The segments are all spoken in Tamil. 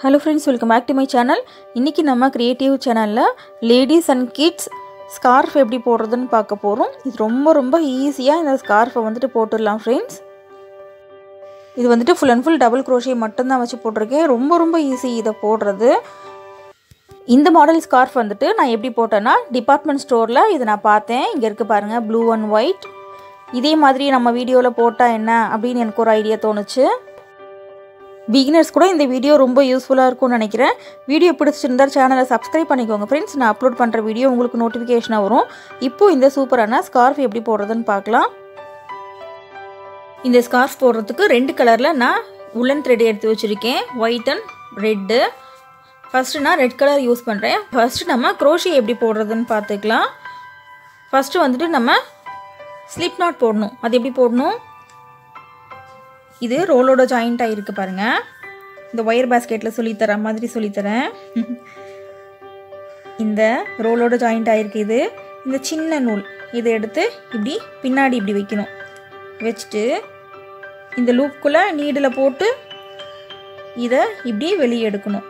Hello friends welcome back to my channel இன்றைக்கி நம்ம க்ரியேட்டிவ் சேனலில் லேடிஸ் அண்ட் கிட்ஸ் ஸ்கார்ஃப் எப்படி போடுறதுன்னு பார்க்க போகிறோம் இது ரொம்ப ரொம்ப ஈஸியாக இந்த ஸ்கார்ஃபை வந்துட்டு போட்டுடலாம் ஃப்ரெண்ட்ஸ் இது வந்துட்டு full and full double crochet மட்டும்தான் வச்சு போட்டிருக்கேன். ரொம்ப ரொம்ப ஈஸி இதை போடுறது. இந்த மாடல் ஸ்கார்ஃப் வந்துட்டு நான் எப்படி போட்டேன்னா டிபார்ட்மெண்ட் ஸ்டோரில் இதை நான் பார்த்தேன். இங்கே இருக்குது பாருங்கள் ப்ளூ அண்ட் ஒயிட் இதே மாதிரி நம்ம வீடியோவில் போட்டால் என்ன அப்படின்னு எனக்கு ஒரு ஐடியா தோணுச்சு. பிகினர்ஸ் கூட இந்த வீடியோ ரொம்ப யூஸ்ஃபுல்லாக இருக்கும்னு நினைக்கிறேன். வீடியோ பிடிச்சிருந்தால் சேனலை சப்ஸ்கிரைப் பண்ணிக்கோங்க ஃப்ரெண்ட்ஸ் நான் அப்லோட் பண்ணுற வீடியோ உங்களுக்கு நோட்டிஃபிகேஷனாக வரும். இப்போது இந்த சூப்பரான ஸ்கார்ஃப் எப்படி போடுறதுன்னு பார்க்கலாம். இந்த ஸ்கார்ஃப் போடுறதுக்கு ரெண்டு கலரில் நான் உலன் த்ரெட் எடுத்து வச்சுருக்கேன். ஒயிட் அண்ட் ரெட்டு ஃபஸ்ட்டு நான் ரெட் கலர் யூஸ் பண்ணுறேன் ஃபஸ்ட்டு நம்ம க்ரோஷி எப்படி போடுறதுன்னு பார்த்துக்கலாம். ஃபஸ்ட்டு வந்துட்டு நம்ம ஸ்லிப் நாட் போடணும். அது எப்படி போடணும்? இது ரோலோட ஜாயிண்ட் ஆகிருக்கு பாருங்கள் இந்த ஒயர் பேஸ்கெட்டில் சொல்லித்தர மாதிரி சொல்லித்தரேன். இந்த ரோலோட ஜாயிண்ட் ஆகிருக்கு இது. இந்த சின்ன நூல். இதை எடுத்து இப்படி பின்னாடி இப்படி வைக்கணும். வச்சுட்டு இந்த லூப்புக்குள்ளே நீடில் போட்டு இதை இப்படி வெளியே எடுக்கணும்.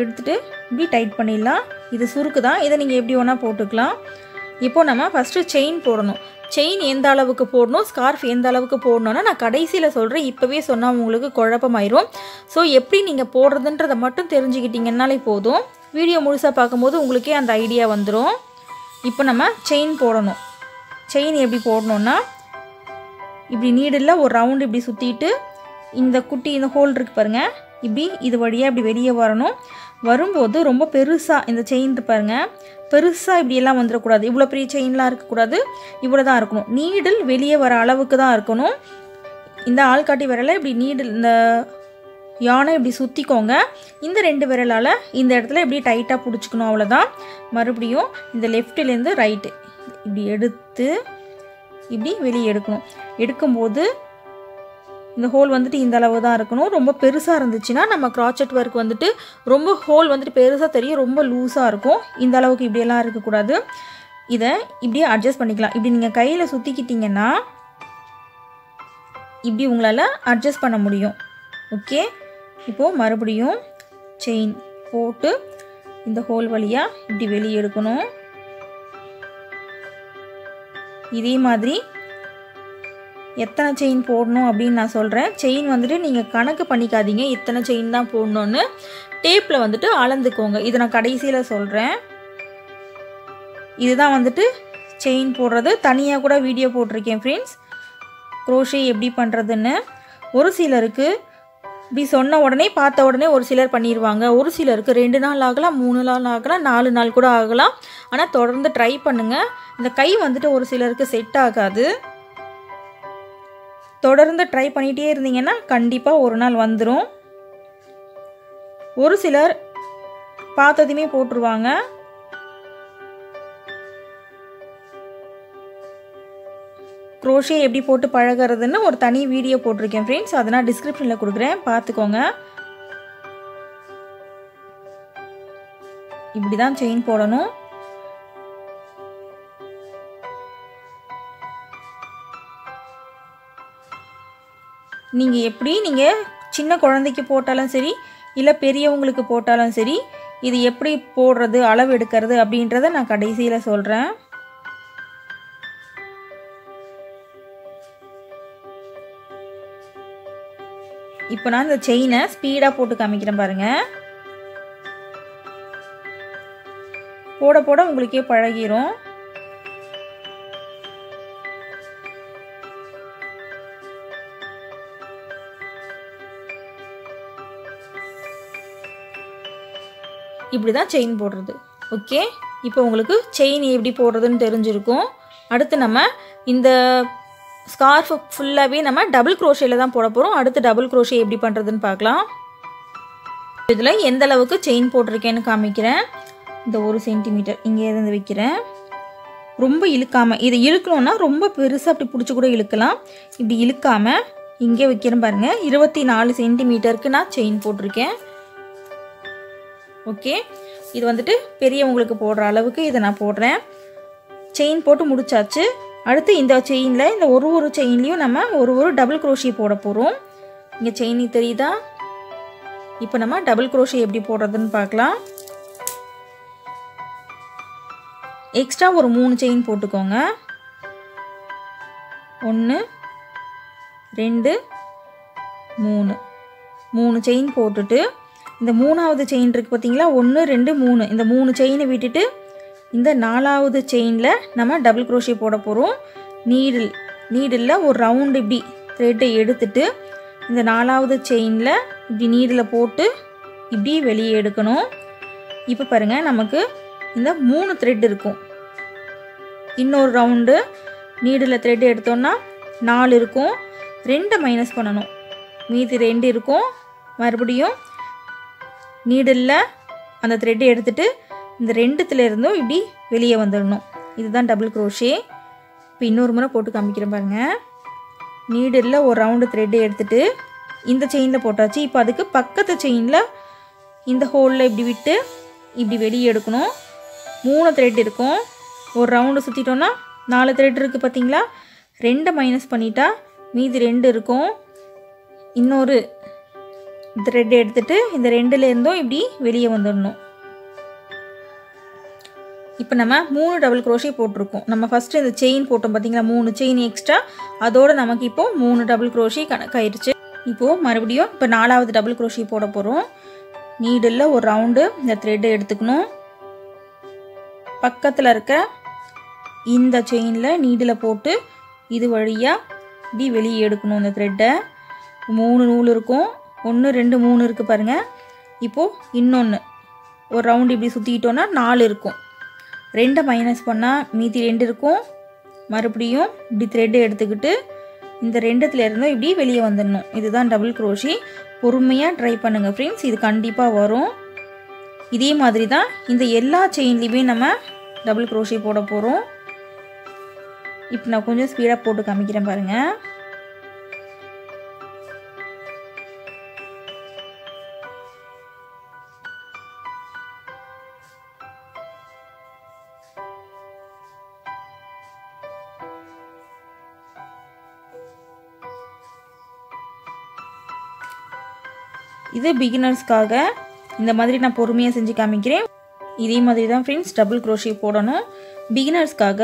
எடுத்துகிட்டு இப்படி டைட் பண்ணிடலாம். இது சுருக்கு தான் இதை நீங்கள் எப்படி வேணால் போட்டுக்கலாம். இப்போ நம்ம ஃபஸ்ட்டு செயின் போடணும். செயின் எந்த அளவுக்கு போடணும் ஸ்கார்ஃப் எந்த அளவுக்கு போடணும்னா நான் கடைசியில் சொல்கிறேன் இப்போவே சொன்னால் உங்களுக்கு குழப்பமாயிரும். ஸோ எப்படி நீங்கள் போடுறதுன்றதை மட்டும் தெரிஞ்சுக்கிட்டிங்கன்னாலே போதும். வீடியோ முழுசாக பார்க்கும்போது உங்களுக்கே அந்த ஐடியா வந்துடும் இப்போ நம்ம செயின் போடணும். செயின் எப்படி போடணுன்னா இப்படி நீடில் ஒரு ரவுண்டு இப்படி சுற்றிட்டு இந்த குட்டி இந்த ஹோல் இருக்கு பாருங்கள் இப்படி இது வழியாக இப்படி வெளியே வரணும். வரும்போது ரொம்ப பெருசாக இந்த செயின் பாருங்கள் பெருசாக இப்படியெல்லாம் வந்துடக்கூடாது. இவ்வளோ பெரிய செயின்லாம் இருக்கக்கூடாது. இவ்வளோ தான் இருக்கணும். நீடில் வெளியே வர அளவுக்கு தான் இருக்கணும். இந்த ஆள்காட்டி விரலை இப்படி நீடில் இந்த யானை இப்படி சுற்றிக்கோங்க இந்த ரெண்டு விரலால் இந்த இடத்துல இப்படி டைட்டாக பிடிச்சிக்கணும். அவ்வளோதான் மறுபடியும் இந்த லெஃப்ட்லேருந்து ரைட்டு இப்படி எடுத்து இப்படி வெளியே எடுக்கணும். எடுக்கும்போது இந்த ஹோல் வந்துட்டு இந்த அளவு தான் இருக்கணும். ரொம்ப பெருசாக இருந்துச்சுன்னா நம்ம கிராச்செட் ஒர்க் வந்துட்டு ரொம்ப ஹோல் வந்துட்டு பெருசாக தெரியும் ரொம்ப லூஸாக இருக்கும். இந்த அளவுக்கு இப்படியெல்லாம் இருக்கக்கூடாது. இதை இப்படியே அட்ஜஸ்ட் பண்ணிக்கலாம். இப்படி நீங்கள் கையில் சுற்றிக்கிட்டிங்கன்னா இப்படி உங்களால் அட்ஜஸ்ட் பண்ண முடியும். ஓகே இப்போது மறுபடியும் செயின் போட்டு இந்த ஹோல் வழியாக இப்படி வெளியே எடுக்கணும். இதே மாதிரி எத்தனை செயின் போடணும் அப்படின்னு நான் சொல்கிறேன் செயின் வந்துட்டு நீங்கள் கணக்கு பண்ணிக்காதீங்க. இத்தனை செயின் தான் போடணுன்னு டேப்பில் வந்துட்டு அளந்துக்கோங்க. இதை நான் கடைசியில் சொல்கிறேன் இதுதான் வந்துட்டு செயின் போடுறது. தனியாக கூட வீடியோ போட்டிருக்கேன் ஃப்ரெண்ட்ஸ் க்ரோஷே எப்படி பண்ணுறதுன்னு ஒரு சிலருக்கு இப்படி சொன்ன உடனே பார்த்த உடனே ஒரு சிலர் பண்ணிடுவாங்க ஒரு சிலருக்கு ரெண்டு நாள் ஆகலாம் மூணு நாள் ஆகலாம் நாலு நாள் கூட ஆகலாம். ஆனால் தொடர்ந்து ட்ரை பண்ணுங்கள் இந்த கை வந்துட்டு ஒரு சிலருக்கு செட் ஆகாது. தொடர்ந்து ட்ரை பண்ணிகிட்டே இருந்தீங்கன்னா கண்டிப்பாக ஒரு நாள் வந்துடும் ஒரு சிலர் பார்த்ததுமே போட்டுருவாங்க. க்ரோஷே எப்படி போட்டு பழகிறதுன்னு ஒரு தனி வீடியோ போட்டிருக்கேன் ஃப்ரெண்ட்ஸ் அதை நான் டிஸ்கிரிப்ஷனில் கொடுக்குறேன். பார்த்துக்கோங்க. இப்படி தான் செயின் போடணும். நீங்கள் எப்படி நீங்கள் சின்ன குழந்தைக்கு போட்டாலும் சரி இல்லை பெரியவங்களுக்கு போட்டாலும் சரி இது எப்படி போடுறது அளவு எடுக்கிறது அப்படின்றத நான் கடைசியில் சொல்கிறேன் இப்போ நான் இந்த செயினை ஸ்பீடாக போட்டு காமிக்கிறேன் பாருங்கள் போட போட உங்களுக்கே பழகிரும். இப்படி தான் செயின் போடுறது. ஓகே இப்போ உங்களுக்கு செயின் எப்படி போடுறதுன்னு தெரிஞ்சிருக்கும். அடுத்து நம்ம இந்த ஸ்கார்ஃப் ஃபுல்லாகவே நம்ம டபுள் க்ரோஷேயில் தான் போட போகிறோம் அடுத்து டபுள் க்ரோஷே எப்படி பண்ணுறதுன்னு பார்க்கலாம். இதில் எந்த அளவுக்கு செயின் போட்டிருக்கேன்னு காமிக்கிறேன். இந்த ஒரு சென்டிமீட்டர் இங்கே இருந்து வைக்கிறேன். ரொம்ப இழுக்காமல் இதை இழுக்கணுன்னா ரொம்ப பெருசாக அப்படி பிடிச்சி கூட இழுக்கலாம். இப்படி இழுக்காமல் இங்கே வைக்கிறேன் பாருங்கள் இருபத்தி நாலு சென்டிமீட்டருக்கு நான் செயின் போட்டிருக்கேன். ஓகே இது வந்துட்டு பெரியவங்களுக்கு போடுற அளவுக்கு இதை நான் போடுறேன். செயின் போட்டு முடிச்சாச்சு. அடுத்து இந்த செயினில் இந்த ஒரு ஒரு செயின்லேயும் நம்ம ஒரு ஒரு டபுள் குரோஷி போட போகிறோம் இங்கே செயின் தெரியுதா? இப்போ நம்ம டபுள் குரோஷி எப்படி போடுறதுன்னு பார்க்கலாம். எக்ஸ்ட்ரா ஒரு மூணு செயின் போட்டுக்கோங்க. ஒன்று ரெண்டு மூணு. மூணு செயின் போட்டுட்டு இந்த மூணாவது செயின் இருக்குது பார்த்தீங்களா ஒன்று ரெண்டு மூணு. இந்த மூணு செயினை விட்டுட்டு இந்த நாலாவது செயினில் நம்ம டபுள் குரோஷே போட போகிறோம் நீடில் நீடில் ஒரு ரவுண்டு இப்படி த்ரெட்டை எடுத்துட்டு இந்த நாலாவது செயினில் இப்படி நீடில் போட்டு இப்படி வெளியே எடுக்கணும். இப்போ பாருங்கள் நமக்கு இந்த மூணு த்ரெட் இருக்கும். இன்னொரு ரவுண்டு நீடில் த்ரெட் எடுத்தோன்னா நாலு இருக்கும். ரெண்டை மைனஸ் பண்ணணும். மீதி ரெண்டு இருக்கும். மறுபடியும் நீடில் அந்த த்ரெட்டை எடுத்துகிட்டு இந்த ரெண்டுத்துலேருந்தும் இப்படி வெளியே வந்துடணும். இதுதான் டபுள் க்ரோஷே இப்போ இன்னொரு முறை போட்டு காமிக்கிறேன் பாருங்கள் நீடில் ஒரு ரவுண்டு த்ரெட்டை எடுத்துகிட்டு இந்த செயினில் போட்டாச்சு. இப்போ அதுக்கு பக்கத்து செயினில் இந்த ஹோலில் இப்படி விட்டு இப்படி வெளியே எடுக்கணும். மூணு த்ரெட் இருக்கும். ஒரு ரவுண்டு சுற்றிட்டோன்னா நாலு த்ரெட் இருக்குது பார்த்தீங்களா ரெண்டை மைனஸ் பண்ணிட்டா மீதி ரெண்டு இருக்கும். இன்னொரு த்ரெட் எடுத்துட்டு இந்த ரெண்டுலேருந்தும் இப்படி வெளியே வந்துடணும். இப்போ நம்ம மூணு டபுள் குரோஷே போட்டிருக்கோம். நம்ம ஃபஸ்ட்டு இந்த செயின் போட்டோம் பார்த்தீங்களா? மூணு செயின் எக்ஸ்ட்ரா அதோடு நமக்கு இப்போது மூணு டபுள் குரோஷே கணக்காயிருச்சு இப்போது மறுபடியும் இப்போ நாலாவது டபுள் குரோஷே போட போகிறோம் நீடில் ஒரு ரவுண்டு இந்த த்ரெட்டை எடுத்துக்கணும். பக்கத்தில் இருக்க இந்த செயினில் நீடில் போட்டு இது வழியாக இப்படி வெளியே எடுக்கணும் இந்த த்ரெட்டை மூணு நூல் இருக்கும். ஒன்று ரெண்டு மூணு இருக்குது பாருங்கள் இப்போது இன்னொன்று ஒரு ரவுண்டு இப்படி சுற்றிக்கிட்டோன்னா நாலு இருக்கும். ரெண்டை மைனஸ் பண்ணால் மீதி ரெண்டு இருக்கும். மறுபடியும் இப்படி த்ரெட்டு எடுத்துக்கிட்டு இந்த ரெண்டுத்துல இருந்தும் இப்படி வெளியே வந்துடணும். இதுதான் டபுள் குரோஷி பொறுமையாக ட்ரை பண்ணுங்கள் ஃப்ரெண்ட்ஸ் இது கண்டிப்பாக வரும். இதே மாதிரி தான் இந்த எல்லா செயின்லேயுமே நம்ம டபுள் குரோஷி போட போகிறோம் இப்போ நான் கொஞ்சம் ஸ்பீடாக போட்டு காமிக்கிறேன் பாருங்கள் இது பிகினர்ஸ்க்காக இந்த மாதிரி நான் பொறுமையாக செஞ்சு காமிக்கிறேன். இதே மாதிரி தான் ஃப்ரெண்ட்ஸ் டபுள் குரோஷே போடணும். பிகினர்ஸ்க்காக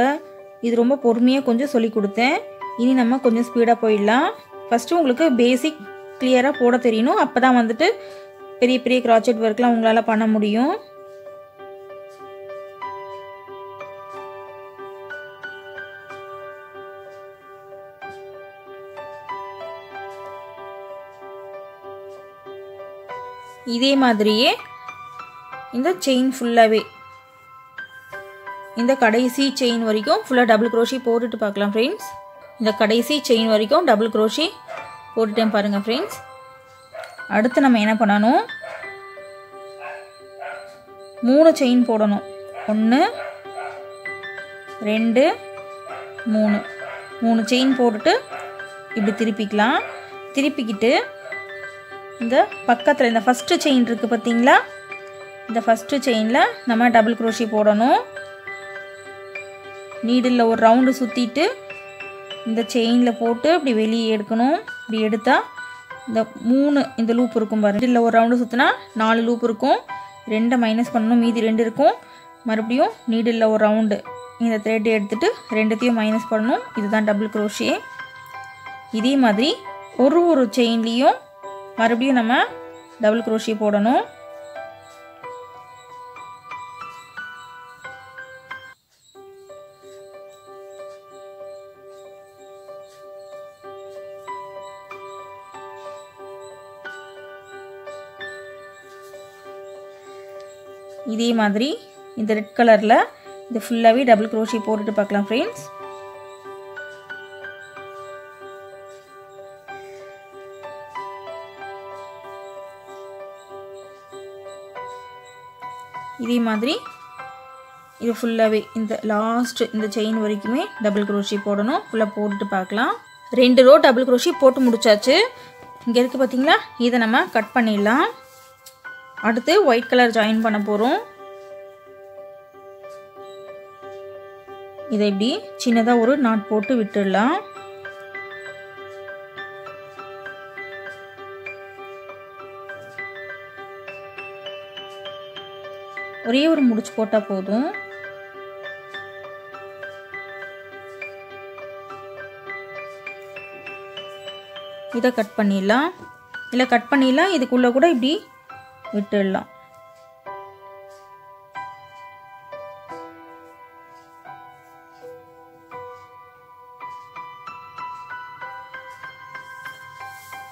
இது ரொம்ப பொறுமையாக கொஞ்சம் சொல்லி கொடுத்தேன். இனி நம்ம கொஞ்சம் ஸ்பீடாக போயிடலாம். ஃபஸ்ட்டு உங்களுக்கு பேசிக் கிளியராக போட தெரியணும் அப்போ தான் வந்துட்டு பெரிய பெரிய கிராச்செட் ஒர்க்லாம் உங்களால் பண்ண முடியும். இதே மாதிரியே இந்த செயின் ஃபுல்லாகவே இந்த கடைசி செயின் வரைக்கும் ஃபுல்லாக டபுள் குரோஷி போட்டுட்டு பார்க்கலாம் ஃப்ரெண்ட்ஸ் இந்த கடைசி செயின் வரைக்கும் டபுள் குரோஷி போட்டுட்டேன் பாருங்கள் ஃப்ரெண்ட்ஸ் அடுத்து நம்ம என்ன பண்ணணும்? மூணு செயின் போடணும். ஒன்று ரெண்டு மூணு. மூணு செயின் போட்டுட்டு இப்படி திருப்பிக்கலாம். திருப்பிக்கிட்டு இந்த பக்கத்தில் இந்த ஃபஸ்ட்டு செயின் இருக்குது பார்த்தீங்களா? இந்த ஃபஸ்ட்டு செயினில் நம்ம டபுள் குரோஷி போடணும். நீடில் ஒரு ரவுண்டு சுற்றிட்டு இந்த செயினில் போட்டு இப்படி வெளியே எடுக்கணும். இப்படி எடுத்தால் இந்த மூணு இந்த லூப் இருக்கும் பாருங்க. நீடில் ஒரு ரவுண்டு சுற்றினா நாலு லூப் இருக்கும். ரெண்டை மைனஸ் பண்ணணும் மீதி ரெண்டு இருக்கும். மறுபடியும் நீடில் ஒரு ரவுண்டு இந்த த்ரெட் எடுத்துகிட்டு ரெண்டுத்தையும் மைனஸ் பண்ணணும். இதுதான் டபுள் குரோஷியே இதே மாதிரி ஒரு ஒரு செயின்லேயும் மறுபடியும் நம்ம டபுள் குரோஷி போடணும். இதே மாதிரி இந்த ரெட் கலரில் இது ஃபுல்லாகவே டபுள் குரோஷி போட்டுட்டு பார்க்கலாம் ஃப்ரெண்ட்ஸ் மாதிரி. இது ஃபுல்லாகவே இந்த லாஸ்ட் இந்த செயின் வரைக்குமே டபுள் குரோஷி போடணும். ஃபுல்லாக போட்டுட்டு பார்க்கலாம். ரெண்டு ரோ டபுள் குரோஷி போட்டு முடிச்சாச்சு. இங்கே இருக்குது பார்த்தீங்களா இதை நம்ம கட் பண்ணிடலாம். அடுத்து ஒயிட் கலர் ஜாயின் பண்ண போகிறோம் இதை இப்படி சின்னதாக ஒரு நாட் போட்டு விட்டுடலாம். ஒரே ஒரு முடிச்சு போட்டால் போதும். இதை கட் பண்ணிடலாம். இல்லை கட் பண்ணிடலாம். இதுக்குள்ளே கூட இப்படி விட்டுடலாம்.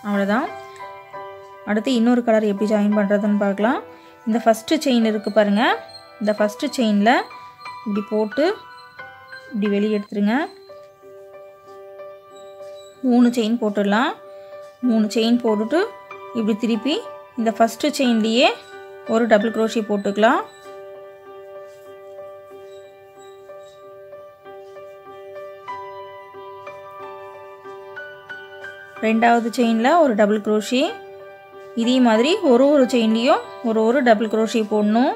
அவ்வளோதான் அடுத்து இன்னொரு கலர் எப்படி ஜாயின் பண்ணுறதுன்னு பார்க்கலாம். இந்த ஃபஸ்ட்டு செயின் இருக்குது பாருங்கள் இந்த ஃபஸ்ட்டு செயினில் இப்படி போட்டு இப்படி வெளியே எடுத்துருங்க. மூணு செயின் போட்டுடலாம். மூணு செயின் போட்டுட்டு இப்படி திருப்பி இந்த ஃபஸ்ட்டு செயின்லேயே ஒரு டபுள் க்ரோஷி போட்டுக்கலாம். ரெண்டாவது செயினில் ஒரு டபுள் க்ரோஷி இதே மாதிரி ஒரு ஒரு செயின்லேயும் ஒரு ஒரு டபுள் குரோஷி போடணும்.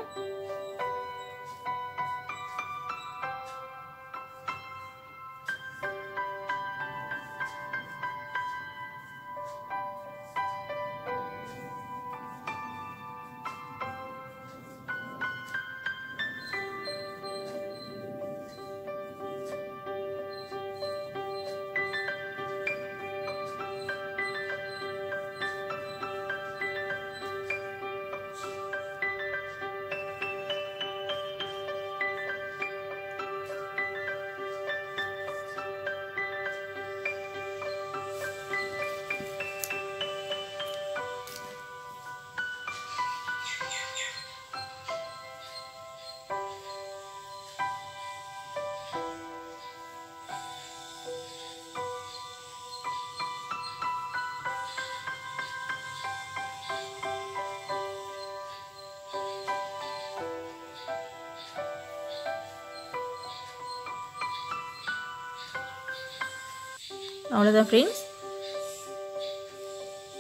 அவ்வளோதான் ஃப்ரெண்ட்ஸ்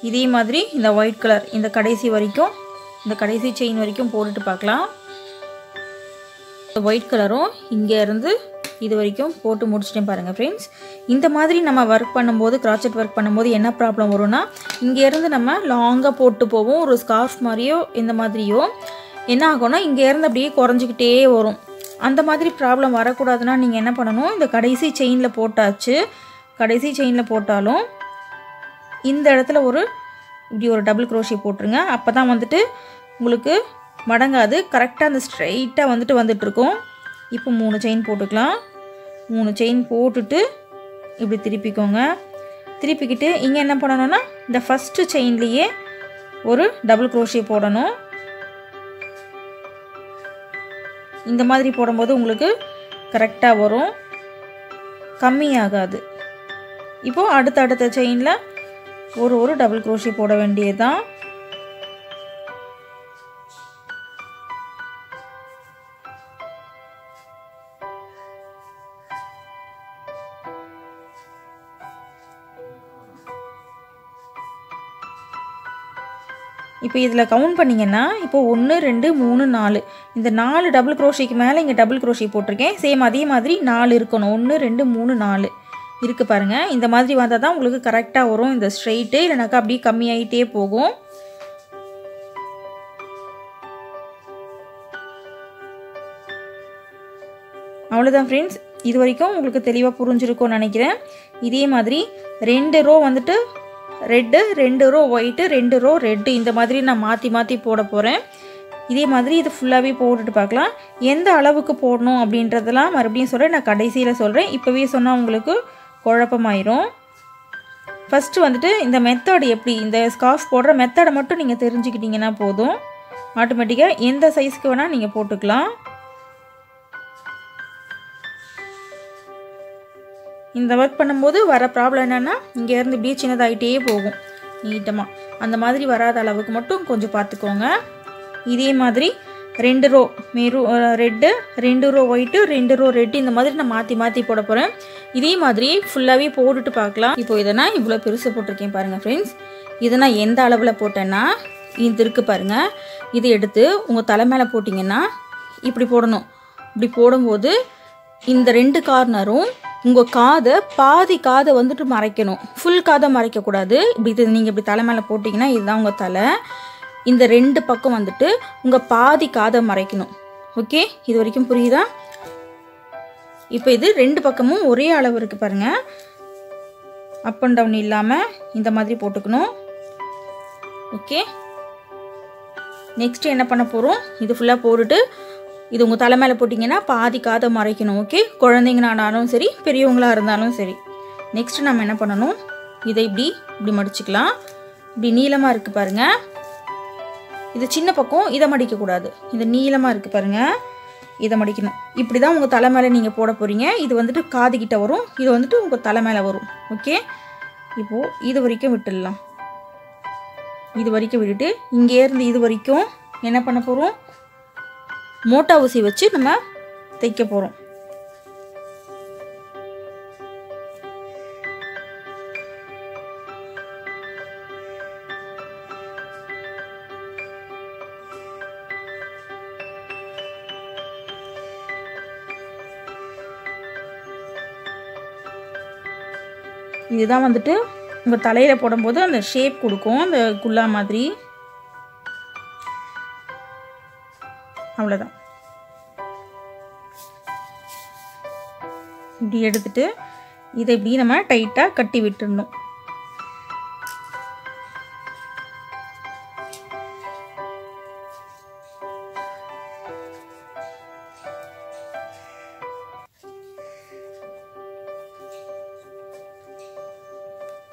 இதே மாதிரி இந்த ஒயிட் கலர் இந்த கடைசி வரைக்கும் இந்த கடைசி செயின் வரைக்கும் போட்டுட்டு பார்க்கலாம். ஒயிட் கலரும் இங்கேருந்து இது வரைக்கும் போட்டு முடிச்சிட்டேன் பாருங்கள் ஃப்ரெண்ட்ஸ் இந்த மாதிரி நம்ம ஒர்க் பண்ணும்போது கிராச்சட் ஒர்க் பண்ணும்போது என்ன ப்ராப்ளம் வரும்னா இங்கேருந்து நம்ம லாங்காக போட்டு போவோம் ஒரு ஸ்கார்ஃப் மாதிரியோ இந்த மாதிரியோ. என்ன ஆகும்னா இங்கேருந்து அப்படியே குறைஞ்சிக்கிட்டே வரும். அந்த மாதிரி ப்ராப்ளம் வரக்கூடாதுன்னா நீங்கள் என்ன பண்ணணும்? இந்த கடைசி செயினில் போட்டாச்சு கடைசி செயினில் போட்டாலும் இந்த இடத்துல ஒரு இப்படி ஒரு டபுள் குரோஷி போட்டுருங்க. அப்போ தான் வந்துட்டு உங்களுக்கு மடங்காது. கரெக்டாக அந்த ஸ்ட்ரைட்டாக வந்துட்டு வந்துட்டுருக்கோம். இப்போ மூணு செயின் போட்டுக்கலாம். மூணு செயின் போட்டுட்டு இப்படி திருப்பிக்கோங்க. திருப்பிக்கிட்டு இங்கே என்ன பண்ணணும்னா இந்த ஃபஸ்ட்டு செயின்லேயே ஒரு டபுள் க்ரோஷி போடணும். இந்த மாதிரி போடும்போது உங்களுக்கு கரெக்டாக வரும். கம்மியாகாது. இப்போது அடுத்த அடுத்த செயினில் ஒரு ஒரு டபுள் க்ரோஷி போட வேண்டியது தான் இப்போ இதில் கவுண்ட் பண்ணிங்கன்னா இப்போ ஒன்று ரெண்டு மூணு நாலு. இந்த நாலு டபுள் க்ரோஷிக்கு மேலே இங்கே டபுள் க்ரோஷி போட்டிருக்கேன். சேம் அதே மாதிரி நாலு இருக்கணும். ஒன்று ரெண்டு மூணு நாலு. இருக்குது பாருங்கள் இந்த மாதிரி வந்தால் தான் உங்களுக்கு கரெக்டாக வரும். இந்த ஸ்ட்ரெயிட்டு இல்லைனாக்கா அப்படியே கம்மியாயிட்டே போகும். அவ்வளோதான் ஃப்ரெண்ட்ஸ் இது வரைக்கும் உங்களுக்கு தெளிவாக புரிஞ்சிருக்கும்னு நினைக்கிறேன். இதே மாதிரி ரெண்டு ரோ வந்துட்டு ரெட்டு ரெண்டு ரோ ஒயிட்டு ரெண்டு ரோ ரெட்டு இந்த மாதிரி நான் மாற்றி மாற்றி போட போகிறேன் இதே மாதிரி இது ஃபுல்லாகவே போட்டுட்டு பார்க்கலாம். எந்த அளவுக்கு போடணும் அப்படின்றதெல்லாம் மறுபடியும் சொல்கிறேன் நான் கடைசியில் சொல்கிறேன் இப்போவே சொன்னால் உங்களுக்கு குழப்பமாயிரும். ஃபஸ்ட்டு வந்துட்டு இந்த மெத்தட் எப்படி இந்த ஸ்கார்ஃப் போடுற மெத்தடை மட்டும் நீங்கள் தெரிஞ்சுக்கிட்டிங்கன்னா போதும். ஆட்டோமேட்டிக்காக எந்த சைஸ்க்கு வேணால் நீங்கள் போட்டுக்கலாம். இந்த ஒர்க் பண்ணும்போது வர ப்ராப்ளம் என்னென்னா இங்கேருந்து இப்படியே சின்னதாகிட்டே போகும் நீட்டமாக அந்த மாதிரி வராத அளவுக்கு மட்டும் கொஞ்சம் பார்த்துக்கோங்க. இதே மாதிரி ரெண்டு ரோ மெரு ரெட்டு ரெண்டு ரோ ஒயிட்டு ரெண்டு ரோ ரெட்டு இந்த மாதிரி நான் மாற்றி மாற்றி போட போகிறேன் இதே மாதிரி ஃபுல்லாகவே போட்டுட்டு பார்க்கலாம். இப்போ இதை நான் இவ்வளோ பெருசு போட்டிருக்கேன் பாருங்கள் ஃப்ரெண்ட்ஸ் இதை நான் எந்த அளவில் போட்டேன்னா இது இருக்குது பாருங்கள் இதை எடுத்து உங்கள் தலை மேலே போட்டிங்கன்னா இப்படி போடணும். இப்படி போடும்போது இந்த ரெண்டு கார்னரும் உங்கள் காதை பாதி காதை வந்துட்டு மறைக்கணும். ஃபுல் காதை மறைக்கக்கூடாது. இப்படி இது நீங்கள் இப்படி தலை மேலே போட்டிங்கன்னா இதுதான் உங்கள் தலை. இந்த ரெண்டு பக்கம் வந்துட்டு உங்கள் பாதி காதை மறைக்கணும். ஓகே இது வரைக்கும் புரியுதா? இப்போ இது ரெண்டு பக்கமும் ஒரே அளவு இருக்குது பாருங்கள் அப் அண்ட் டவுன் இல்லாமல் இந்த மாதிரி போட்டுக்கணும். ஓகே நெக்ஸ்ட் என்ன பண்ண போகிறோம் இது ஃபுல்லாக போட்டுட்டு இது உங்கள் தலை மேலே போட்டிங்கன்னா பாதி காதை மறைக்கணும். ஓகே குழந்தைங்கனானாலும் சரி பெரியவங்களாக இருந்தாலும் சரி. நெக்ஸ்ட்டு நம்ம என்ன பண்ணணும்? இதை இப்படி இப்படி மடிச்சுக்கலாம். இப்படி நீளமாக இருக்குது பாருங்கள் இது சின்ன பக்கம் இதை மடிக்கக்கூடாது. இது நீளமாக இருக்குது பாருங்கள் இதை மடிக்கணும். இப்படி தான் உங்கள் தலை மேலே நீங்கள் போட போகிறீங்க இது வந்துட்டு காதுகிட்ட வரும். இது வந்துட்டு உங்கள் தலை மேலே வரும். ஓகே? இப்போது இது வரைக்கும் விட்டுடலாம். இது வரைக்கும் விட்டுட்டு இங்கேருந்து இது வரைக்கும் என்ன பண்ண போகிறோம் மோட்டா ஊசி வச்சு நம்ம தைக்க போகிறோம் இதுதான் வந்துட்டு உங்கள் தலையில் போடும்போது அந்த ஷேப் கொடுக்கும் அந்த குல்லா மாதிரி. அவ்வளோதான் இப்படி எடுத்துட்டு இதை இப்படி நம்ம டைட்டாக கட்டி விட்டுடணும்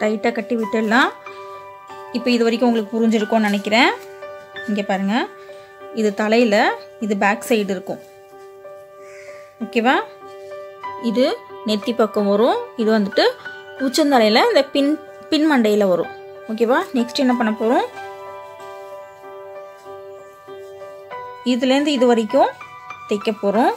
டைட்டாக கட்டி விட்டுடலாம். இப்போ இது வரைக்கும் உங்களுக்கு புரிஞ்சிருக்கோன்னு நினைக்கிறேன். இங்கே பாருங்கள் இது தலையில் இது பேக் சைடு இருக்கும். ஓகேவா இது நெத்தி பக்கம் வரும். இது வந்துட்டு உச்சந்தலையில் இந்த பின் பின் மண்டையில் வரும். ஓகேவா நெக்ஸ்ட் என்ன பண்ண போகிறோம் இதுலேருந்து இது வரைக்கும் தைக்க போகிறோம்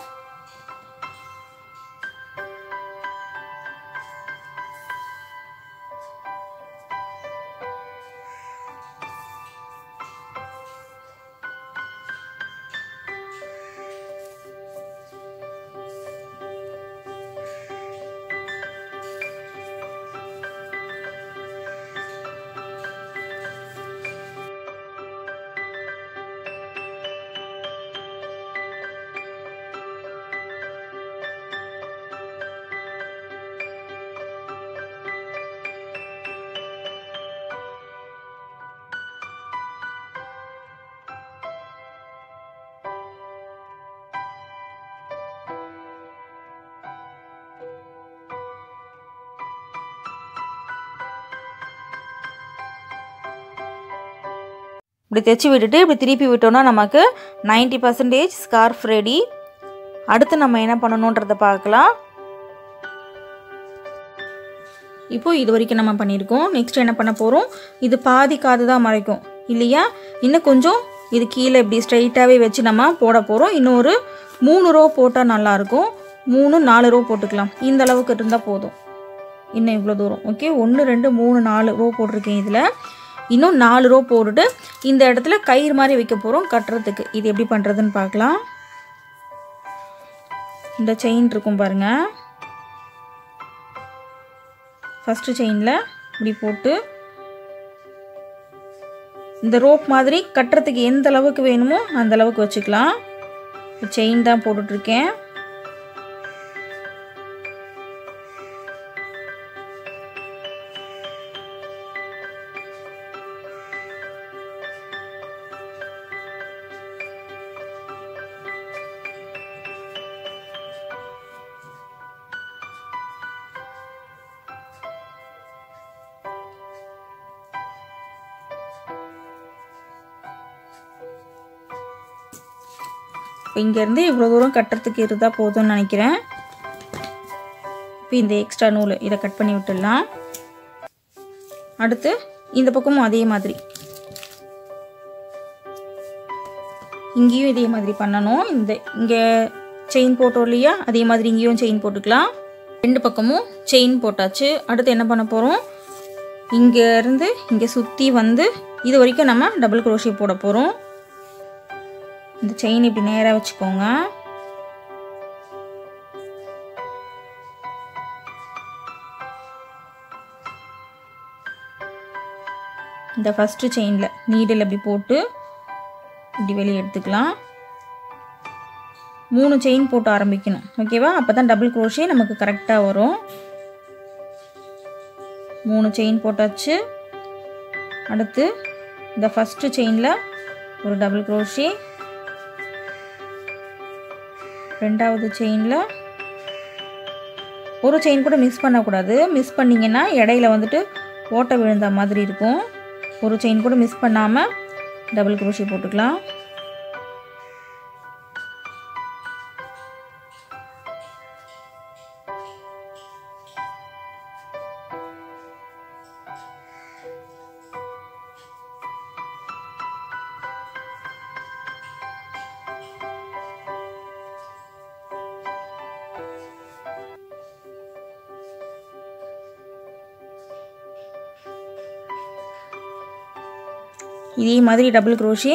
இப்படி தைச்சி விட்டுட்டு இப்படி திருப்பி விட்டோம்னா நமக்கு 90% பர்சன்டேஜ் ஸ்கார்ஃப் ரெடி அடுத்து நம்ம என்ன பண்ணணுன்றதை பார்க்கலாம். இப்போது இது வரைக்கும் நம்ம பண்ணியிருக்கோம். நெக்ஸ்ட் என்ன பண்ண போகிறோம் இது பாதி காது தான் மறைக்கும். இல்லையா? இன்னும் கொஞ்சம் இது கீழே இப்படி ஸ்ட்ரைட்டாகவே வச்சு நம்ம போட போகிறோம் இன்னொரு மூணு ரோ போட்டால் நல்லாயிருக்கும் மூணு நாலு ரோ போட்டுக்கலாம். இந்த அளவுக்கு இருந்தால் போதும். இன்னும் இவ்வளோ தூரம். ஓகே ஒன்று ரெண்டு மூணு நாலு ரோ போட்டிருக்கேன் இதில். இன்னும் நாலு ரோ போட்டுட்டு இந்த இடத்துல கயிறு மாதிரி வைக்க போகிறோம் கட்டுறதுக்கு. இது எப்படி பண்ணுறதுன்னு பார்க்கலாம். இந்த செயின் இருக்கும் பாருங்கள் ஃபஸ்ட்டு செயினில் இப்படி போட்டு இந்த ரோப் மாதிரி கட்டுறதுக்கு எந்த அளவுக்கு வேணுமோ அந்த அளவுக்கு வச்சுக்கலாம். செயின் தான் போட்டுட்ருக்கேன் இப்போ இங்கேருந்து இவ்வளோ தூரம் கட்டுறதுக்கு இருந்தால் போதும்னு நினைக்கிறேன். இப்போ இந்த எக்ஸ்ட்ரா நூல் இதை கட் பண்ணி விட்டுடலாம். அடுத்து இந்த பக்கமும் அதே மாதிரி. இங்கேயும் இதே மாதிரி பண்ணணும். இந்த இங்கே செயின் போட்டோம் இல்லையா? அதே மாதிரி இங்கேயும் செயின் போட்டுக்கலாம். ரெண்டு பக்கமும் செயின் போட்டாச்சு. அடுத்து என்ன பண்ண போகிறோம் இங்கேருந்து இங்கே சுற்றி வந்து இது வரைக்கும் நம்ம டபுள் குரோஷி போட போகிறோம் இந்த செயின் இப்படி நேராக வச்சுக்கோங்க. இந்த ஃபஸ்ட்டு செயினில் நீடில் அப்படி போட்டு இப்படி வெளியே எடுத்துக்கலாம். மூணு செயின் போட்டு ஆரம்பிக்கணும். ஓகேவா அப்போ தான் டபுள் குரோஷே நமக்கு கரெக்டாக வரும். மூணு செயின் போட்டாச்சு. அடுத்து இந்த ஃபஸ்ட்டு செயினில் ஒரு டபுள் குரோஷே ரெண்டாவது செயினில் ஒரு செயின் கூட மிஸ் பண்ணக்கூடாது. மிஸ் பண்ணிங்கன்னா இடையில வந்துட்டு ஓட்டை விழுந்த மாதிரி இருக்கும். ஒரு செயின் கூட மிஸ் பண்ணாமல் டபுள் குரோஷி போட்டுக்கலாம். மாதிரி டபுள் குரோஷே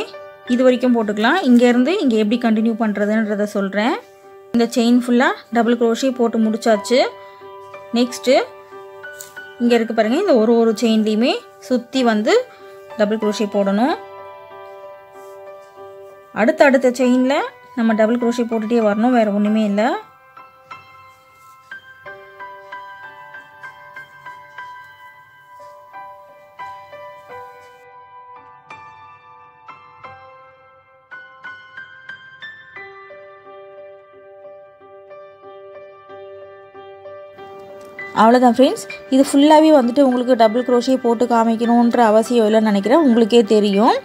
இது வரைக்கும் போட்டுக்கலாம். இங்கேருந்து இங்கே எப்படி கண்டினியூ பண்ணுறதுன்றத சொல்கிறேன் இந்த செயின் ஃபுல்லாக டபுள் க்ரோஷே போட்டு முடிச்சாச்சு. நெக்ஸ்ட்டு இங்கே இருக்குது பாருங்கள் இந்த ஒரு ஒரு செயின்லேயுமே சுற்றி வந்து டபுள் க்ரோஷே போடணும். அடுத்த அடுத்த செயினில் நம்ம டபுள் குரோஷே போட்டுகிட்டே வரணும் வேறு ஒன்றுமே இல்லை. அவ்வளோதான் ஃப்ரெண்ட்ஸ் இது ஃபுல்லாகவே வந்துட்டு உங்களுக்கு டபுள் க்ரோஷே போட்டு காமிக்கணுன்ற அவசியம் இல்லைன்னு நினைக்கிறேன். உங்களுக்கே தெரியும்.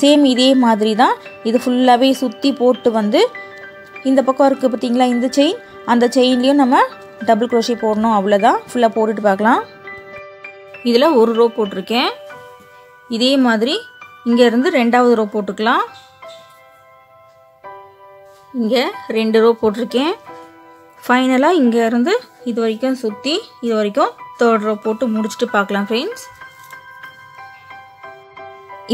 சேம் இதே மாதிரி தான் இது ஃபுல்லாகவே சுற்றி போட்டு வந்து இந்த பக்கம் இருக்குது பார்த்தீங்களா இந்த செயின் அந்த செயின்லேயும் நம்ம டபுள் க்ரோஷே போடணும். அவ்வளோதான் ஃபுல்லாக போட்டுட்டு பார்க்கலாம். இதில் ஒரு ரோ போட்டிருக்கேன். இதே மாதிரி இங்கேருந்து ரெண்டாவது ரோ போட்டுக்கலாம். இங்கே ரெண்டு ரோ போட்டிருக்கேன். ஃபைனலாக இங்கேருந்து இது வரைக்கும் சுற்றி இது வரைக்கும் தேர்ட் ரோ போட்டு முடிச்சுட்டு பார்க்கலாம் ஃப்ரெண்ட்ஸ்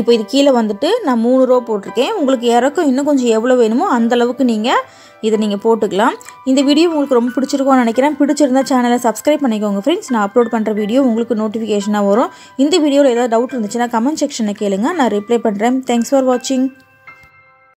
இப்போ இது கீழே வந்துட்டு நான் மூணு ரோ போட்டிருக்கேன். உங்களுக்கு இறக்கம் இன்னும் கொஞ்சம் எவ்வளோ வேணுமோ அந்தளவுக்கு நீங்கள் இதை நீங்கள் போட்டுக்கலாம். இந்த வீடியோ உங்களுக்கு ரொம்ப பிடிச்சிருக்கோன்னு நினைக்கிறேன். பிடிச்சிருந்தா சேனலை சப்ஸ்கிரைப் பண்ணிக்கோங்க ஃப்ரெண்ட்ஸ் நான் அப்லோட் பண்ணுற வீடியோ உங்களுக்கு நோட்டிஃபிகேஷனாக வரும். இந்த வீடியோவில் ஏதாவது டவுட் இருந்துச்சுன்னா கமெண்ட் செக்ஷனில் கேளுங்க. நான் ரிப்ளை பண்ணுறேன் தேங்க்ஸ் ஃபார் வாட்சிங்